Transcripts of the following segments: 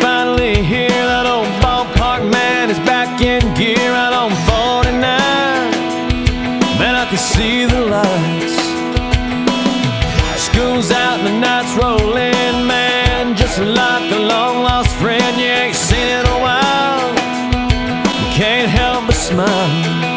finally here. That old ballpark man is back in gear out on 49. Man, I can see the lights. School's out and the night's rolling, man. Just like a long lost friend you ain't seen in a while. You can't help but smile.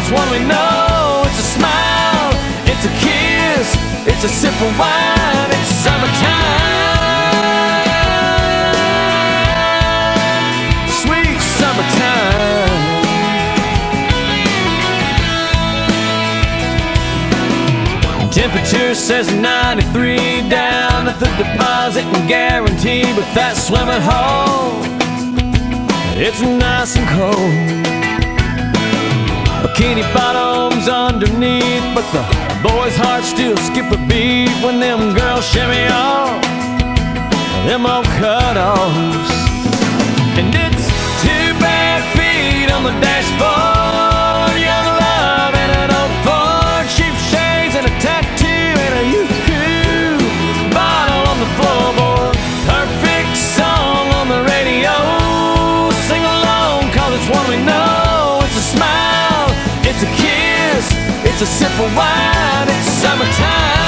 It's one we know. It's a smile. It's a kiss. It's a sip of wine. It's summertime. Sweet summertime. Temperature says 93 down at the Deposit and Guaranty, but that swimming hole, it's nice and cold. Bikini bottoms underneath, but the boys' hearts still skip a beat when them girls shimmy off them old cutoffs. It's a kiss, it's a sip of wine, it's summertime.